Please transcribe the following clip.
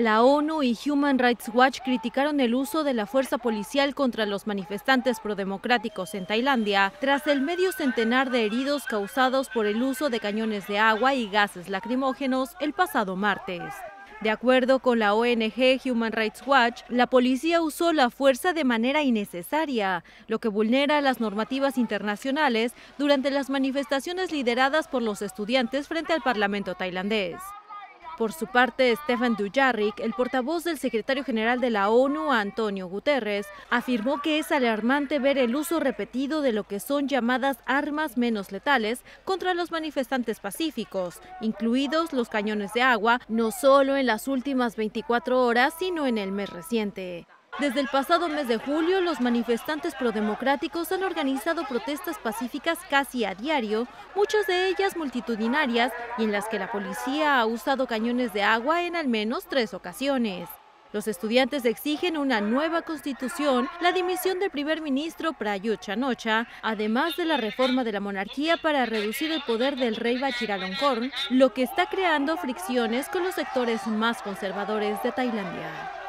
La ONU y Human Rights Watch criticaron el uso de la fuerza policial contra los manifestantes prodemocráticos en Tailandia tras el medio centenar de heridos causados por el uso de cañones de agua y gases lacrimógenos el pasado martes. De acuerdo con la ONG Human Rights Watch, la policía usó la fuerza de manera innecesaria, lo que vulnera las normativas internacionales durante las manifestaciones lideradas por los estudiantes frente al Parlamento tailandés. Por su parte, Stefan Dujarric, el portavoz del secretario general de la ONU, Antonio Guterres, afirmó que es alarmante ver el uso repetido de lo que son llamadas armas menos letales contra los manifestantes pacíficos, incluidos los cañones de agua, no solo en las últimas 24 horas, sino en el mes reciente. Desde el pasado mes de julio, los manifestantes prodemocráticos han organizado protestas pacíficas casi a diario, muchas de ellas multitudinarias y en las que la policía ha usado cañones de agua en al menos tres ocasiones. Los estudiantes exigen una nueva constitución, la dimisión del primer ministro Prayut Chanocha, además de la reforma de la monarquía para reducir el poder del rey Vajiralongkorn, lo que está creando fricciones con los sectores más conservadores de Tailandia.